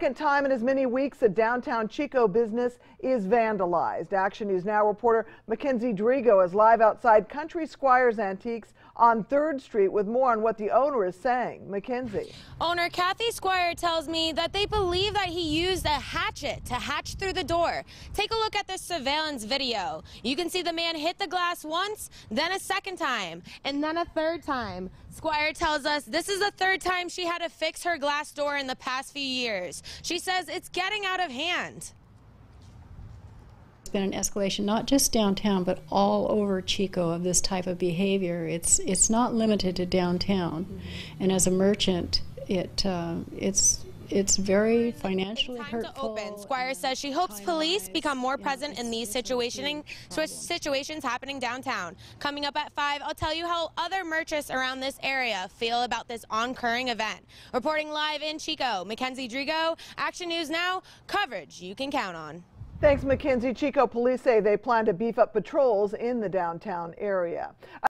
second time in as many weeks, a downtown Chico business is vandalized. Action News Now reporter Mackenzie Drigo is live outside Country Squires Antiques on 3rd Street with more on what the owner is saying. Mackenzie. Owner Kathy Squire tells me that they believe that he used a hatchet to hatch through the door. Take a look at this surveillance video. You can see the man hit the glass once, then a second time, and then a third time. Squire tells us this is the third time she had to fix her glass door in the past few years. She says it's getting out of hand. It's been an escalation not just downtown but all over Chico of this type of behavior. It's it's not limited to downtown, mm -hmm. and as a merchant, it uh, it's it's very financially time hurtful. to open. Squire says she hopes police become more present in these situations, situations happening downtown. Coming up at 5, I'll tell you how other merchants around this area feel about this oncurring event. Reporting live in Chico, Mackenzie Drigo, Action News Now, coverage you can count on. Thanks, Mackenzie. Chico police say they plan to beef up patrols in the downtown area.